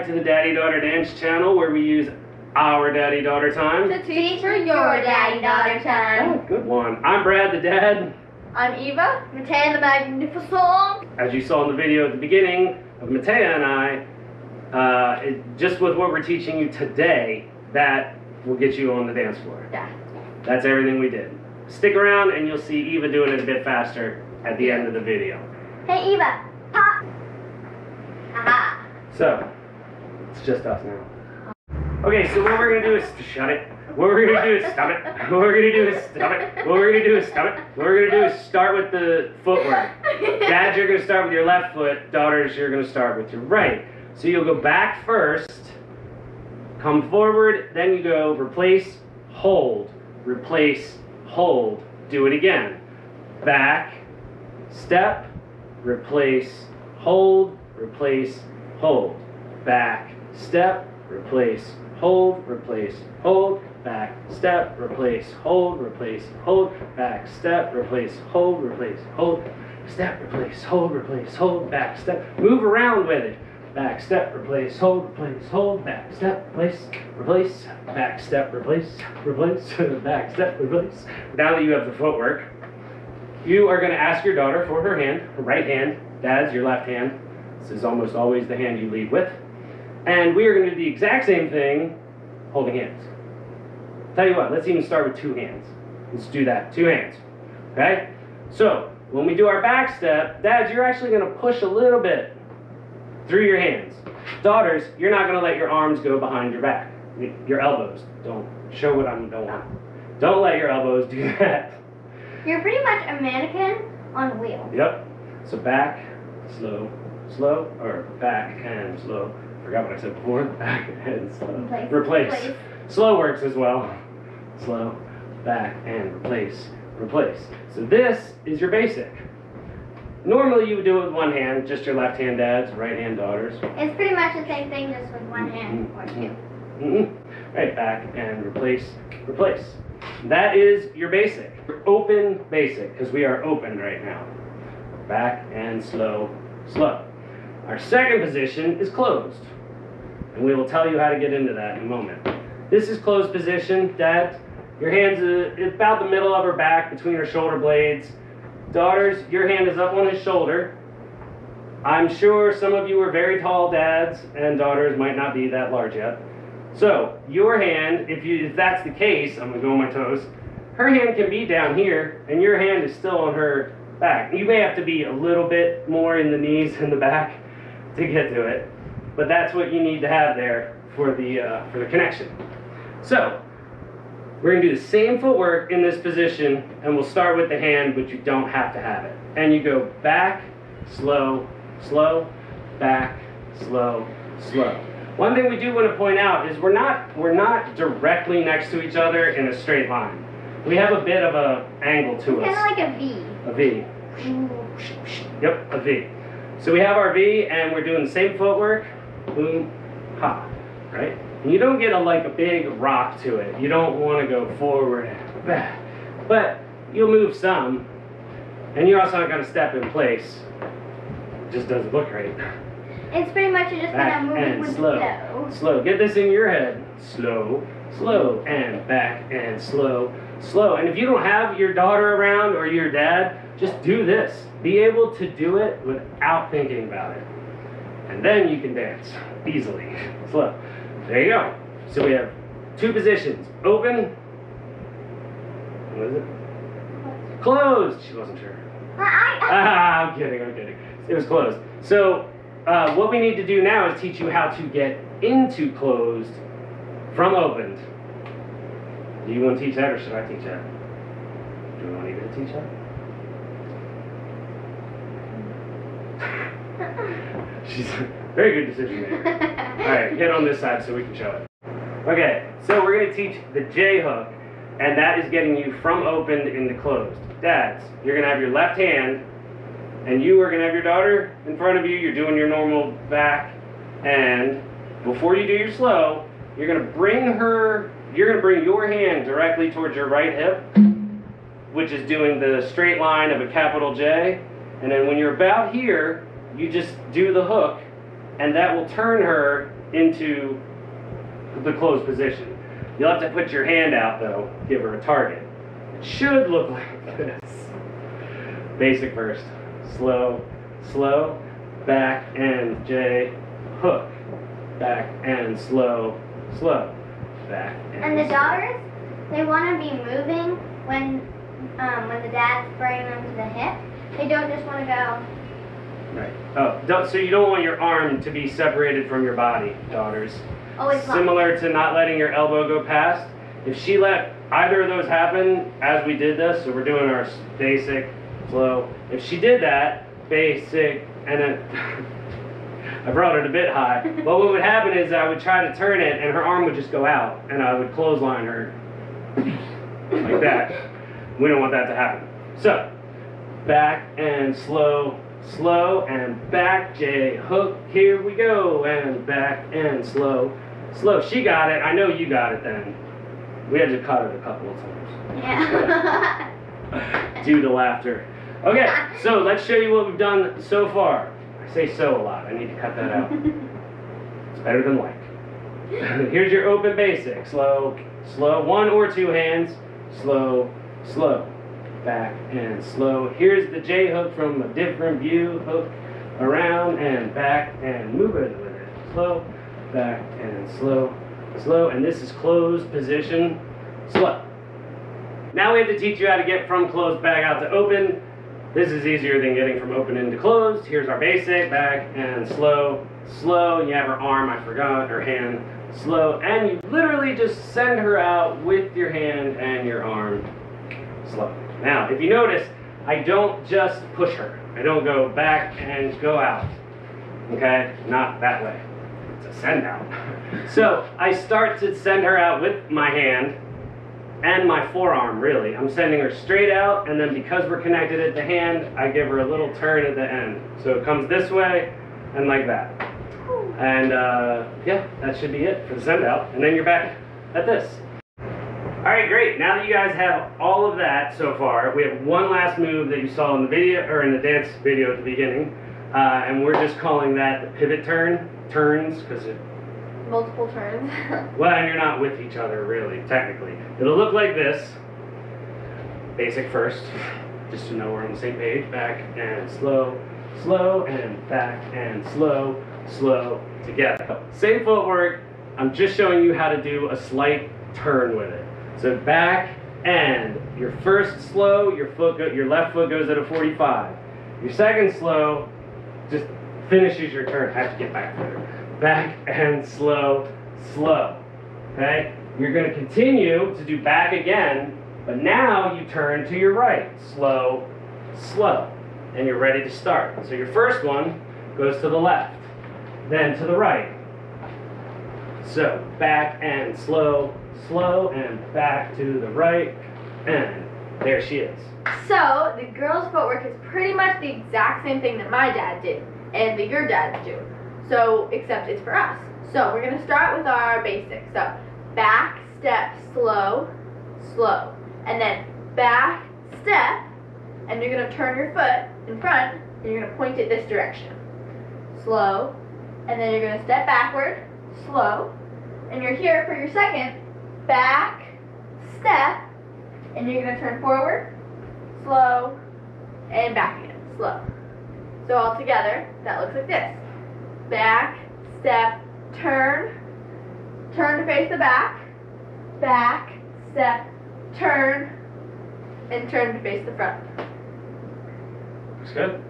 back to the Daddy Daughter Dance channel where we use our daddy daughter time. To teach for your daddy daughter time. Oh, good one. I'm Brad the dad. I'm Eva, Matea the Magnificent. As you saw in the video at the beginning of Matea and I, uh, it, just with what we're teaching you today, that will get you on the dance floor. Yeah. That's everything we did. Stick around and you'll see Eva doing it a bit faster at the end of the video. Hey Eva, pop. Haha. So, it's just us now. Okay, so what we're gonna do is shut it. What we're gonna do is stop it. What we're gonna do is stop it. What we're gonna do is stop it. What we're gonna do is start with the footwork. Dad, you're gonna start with your left foot. Daughters, you're gonna start with your right. So you'll go back first, come forward, then you go replace, hold, replace, hold. Do it again. Back, step, replace, hold, replace, hold. Back, step, replace, hold, replace, hold. Back, step, replace, hold, replace, hold. Back, step, replace, hold, replace, hold. Step, replace, hold, replace, hold. Back, step. Move around with it. Back, step, replace, hold, replace, hold. Back, step, replace, replace. Back, step, replace, replace. Back, step, replace. Now that you have the footwork, you are going to ask your daughter for her hand, her right hand. Dad's your left hand. This is almost always the hand you lead with. And we are going to do the exact same thing holding hands. Tell you what, let's even start with two hands. Let's do that. Two hands. Okay? So, when we do our back step, dads, you're actually going to push a little bit through your hands. Daughters, you're not going to let your arms go behind your back. Your elbows. Don't show what I don't want. Don't let your elbows do that. You're pretty much a mannequin on a wheel. Yep. So back, slow, slow, or back and slow. Forgot what I said before. Back and slow. Replace. Replace. Replace. Slow works as well. Slow, back, and replace. Replace. So this is your basic. Normally you would do it with one hand, just your left hand dads, right hand daughters. It's pretty much the same thing, just with one hand or two. hmm Right, back and replace, replace. That is your basic. Open basic, because we are open right now. Back and slow, slow. Our second position is closed. And we will tell you how to get into that in a moment. This is closed position. Dad, your hands uh, are about the middle of her back between her shoulder blades. Daughters, your hand is up on his shoulder. I'm sure some of you are very tall dads, and daughters might not be that large yet. So your hand, if you if that's the case, I'm gonna go on my toes. Her hand can be down here, and your hand is still on her back. You may have to be a little bit more in the knees and the back to get to it, but that's what you need to have there for the uh, for the connection. So we're gonna do the same footwork in this position, and we'll start with the hand, but you don't have to have it. And you go back, slow, slow, back, slow, slow. One thing we do want to point out is we're not we're not directly next to each other in a straight line. We have a bit of a angle to Kind of us. like a V. A V. Yep, a V. So we have our V and we're doing the same footwork. Boom, ha, right? And you don't get a like a big rock to it. You don't want to go forward and back. But you'll move some. And you're also not going to step in place. It just doesn't look right. It's pretty much you just Back kind of moving and with slow. flow. Slow. Get this in your head. Slow, slow, and back and slow, slow. And if you don't have your daughter around or your dad, just do this. Be able to do it without thinking about it. And then you can dance easily. Slow. There you go. So we have two positions. Open. What is it? Closed. She wasn't sure. Ah, I'm kidding, I'm kidding. It was closed. So, uh, what we need to do now is teach you how to get into closed from opened. Do you want to teach that or should I teach that? Do you want me to teach that? She's very good decision maker. Alright, get on this side so we can show it. Okay, so we're going to teach the J hook, and that is getting you from opened into closed. Dads, you're going to have your left hand, and you are going to have your daughter in front of you. You're doing your normal back, and before you do your slow, you're going to bring her, you're going to bring your hand directly towards your right hip, which is doing the straight line of a capital J. And then when you're about here, you just do the hook and that will turn her into the closed position. You'll have to put your hand out though, give her a target. It should look like this. Basic first. Slow, slow, back and J, hook. Back and slow, slow. Back and And the daughters, they want to be moving when um, when the dad's bringing them to the hip. They don't just want to go. Right. Oh, don't, so you don't want your arm to be separated from your body, daughters. Always lock. Similar to not letting your elbow go past. If she let either of those happen as we did this, so we're doing our basic, slow. If she did that, basic, and then I brought it a bit high. But what would happen is I would try to turn it, and her arm would just go out, and I would clothesline her like that. We don't want that to happen. So, back and slow, slow, and back, J, hook, here we go, and back and slow, slow. She got it. I know you got it then. We had to cut it a couple of times Yeah. due to laughter. Okay, so let's show you what we've done so far. I say so a lot. I need to cut that out. It's better than like. Here's your open basic. Slow, slow, one or two hands. Slow, slow. Back and slow. Here's the J hook from a different view. Hook around and back and move it with it. Slow, back and slow, slow. And this is closed position. Slow. Now we have to teach you how to get from closed back out to open. This is easier than getting from open into closed. Here's our basic, back and slow, slow. You have her arm, I forgot, her hand, slow. And you literally just send her out with your hand and your arm, slow. Now, if you notice, I don't just push her. I don't go back and go out. Okay? Not that way. It's a send out. So I start to send her out with my hand and my forearm really. I'm sending her straight out, and then because we're connected at the hand, I give her a little turn at the end. So it comes this way and like that. And uh, yeah, that should be it for the send out. And then you're back at this. All right, great. Now that you guys have all of that so far, we have one last move that you saw in the video or in the dance video at the beginning, uh, and we're just calling that the pivot turn. Turns because it Multiple turns. well, and you're not with each other really, technically. It'll look like this. Basic first, just to know we're on the same page. Back and slow, slow, and back and slow, slow together. Same footwork. I'm just showing you how to do a slight turn with it. So back and your first slow, your foot, go, your left foot goes at a 45. Your second slow, just finishes your turn. I have to get back further. Back and slow, slow. Okay? You're going to continue to do back again, but now you turn to your right. Slow, slow. And you're ready to start. So your first one goes to the left, then to the right. So back and slow, slow, and back to the right, and there she is. so the girls' footwork is pretty much the exact same thing that my dad did and that your dads do. So except it's for us. So we're gonna start with our basics. So back step slow, slow, and then back step, and you're gonna turn your foot in front and you're gonna point it this direction. Slow, and then you're gonna step backward, slow, and you're here for your second back step, and you're gonna turn forward, slow, and back again, slow. So all together, that looks like this. Back, step, turn, turn to face the back, back, step, turn, and turn to face the front. Looks good.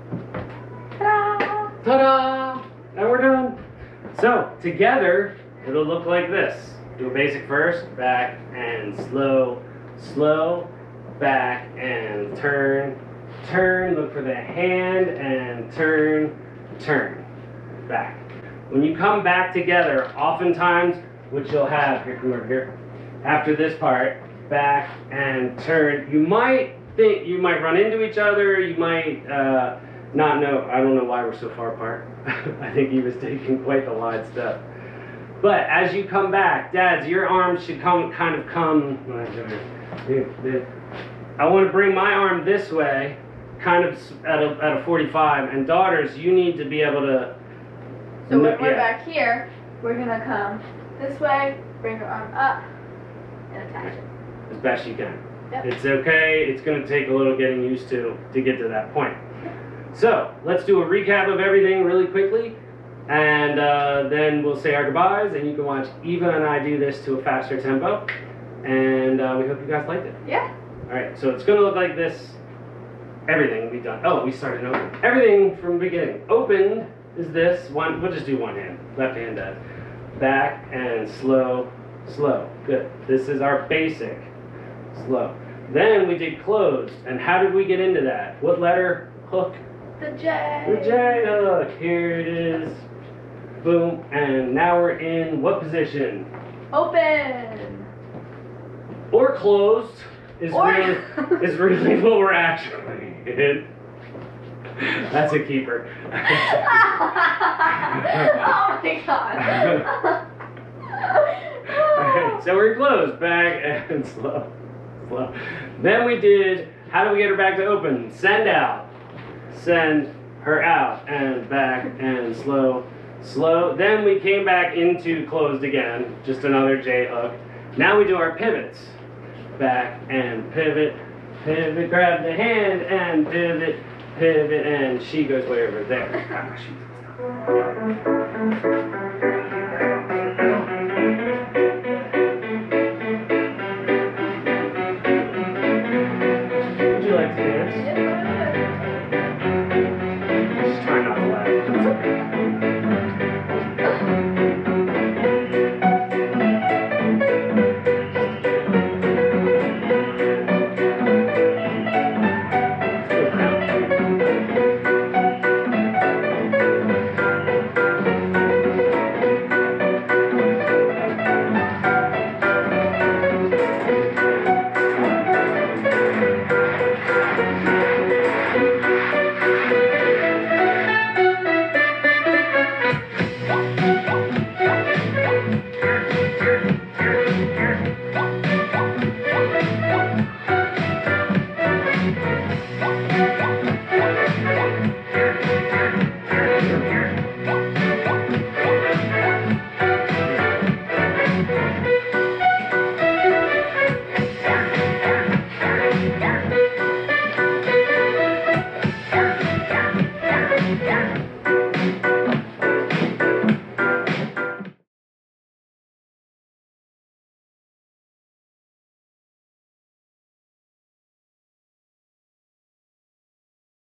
Ta-da! Ta-da! And we're done. So, together, it'll look like this. Do a basic first, back and slow, slow, back and turn, turn, look for the hand and turn, turn, back. When you come back together, oftentimes, which you'll have, here, come over here, after this part, back and turn, you might think, you might run into each other, you might, uh, not know. I don't know why we're so far apart. I think he was taking quite the wide step. But as you come back, dads, your arms should come, kind of come. I want to bring my arm this way, kind of at a, at a 45. And daughters, you need to be able to So when we're back here, we're gonna come this way, bring your arm up, and attach it. as best you can. Yep. It's okay. It's going to take a little getting used to to get to that point. So let's do a recap of everything really quickly, and uh, then we'll say our goodbyes. And you can watch Eva and I do this to a faster tempo. And uh, we hope you guys liked it. Yeah. All right. So it's going to look like this. Everything we done. Oh, we started open. Everything from the beginning. Open is this one. We'll just do one hand. Left hand does. Back and slow, slow. Good. This is our basic. Slow. Then we did closed. And how did we get into that? What letter? Hook. The J. The J Look, Here it is. Boom. And now we're in what position? Open. Or closed is Or- really is really what we're actually in. That's a keeper. oh my god. So we're closed, back and slow, slow. Then we did, how do we get her back to open? Send out, send her out, and back and slow, slow. Then we came back into closed again, just another J hook. Now we do our pivots, back and pivot, pivot, grab the hand and pivot, pivot, and she goes way over there.